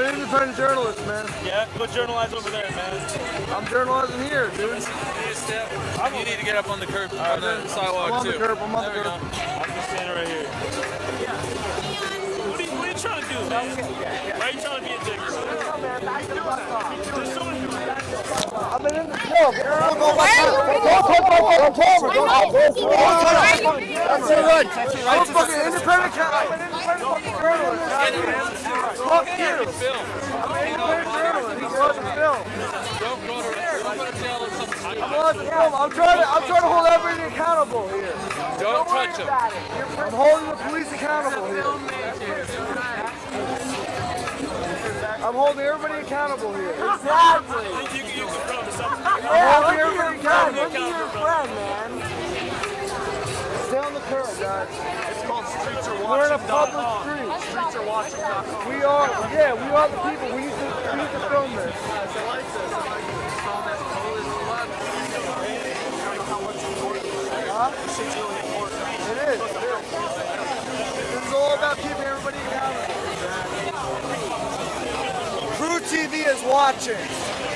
I'm an independent journalist, man. Yeah, go journalize over there, man. I'm journalizing here, dude. You need to step. You need to get up on the curb, on the I'm sidewalk on the too. curb, I'm on the There we curb. go. I'm just standing right here. What are you, what are you trying to do, man? Why are you trying to be a dick? There's so many people. I'm independent. No, don't go camera. Don't touch my fucking camera. Don't touch my camera. That's your right. I'm a fucking independent ca- I'm an independent fucking journalist. Fuck you. Film. I'm an independent journalist. He's watching film. Don't go to, don't go to jail or something. I'm watching film. I'm trying to, I'm trying to hold everybody accountable here. Don't touch him. I'm holding the police accountable here. I'm holding everybody accountable here. Exactly. You, you, you can promise something. I'm holding everybody Look accountable. at your friend, man. Stay on the curb, guys. It's called Streets Are Watching. We're in a public street. Streets Are Watching. We are, yeah, we are the people. We need to, we need to film this. Huh? It is. It is. This is all about keeping everybody accountable. CR3W TV is watching.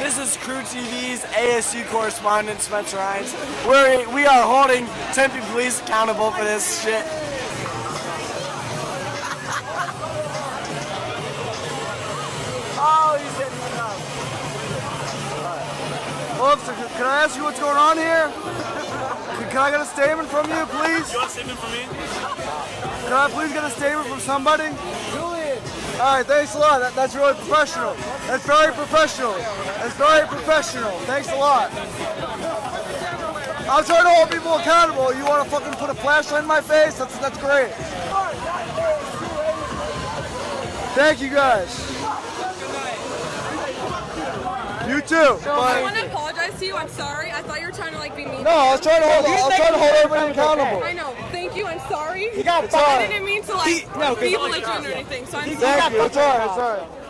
This is CR3W TV's ASU correspondent Spencer Hines. We're, we are holding Tempe Police accountable for this shit. Oh, he's hitting me up. Officer, can I ask you what's going on here? Can I get a statement from you, please? You want a statement from me? Can I please get a statement from somebody? Julian. All right, thanks a lot. That, that's really professional. That's very professional. That's very professional. Thanks a lot. I'm trying to hold people accountable. You want to fucking put a flashlight in my face? That's that's great. Thank you guys. You too. I want to apologize to you. I'm sorry. I thought you were trying to like be mean. No, I was trying to hold. I was trying to hold everybody accountable. I know. You. I'm sorry. It's all I didn't mean to like be belligerent or anything. So I'm sorry. Thank you. It's all right. It's all right.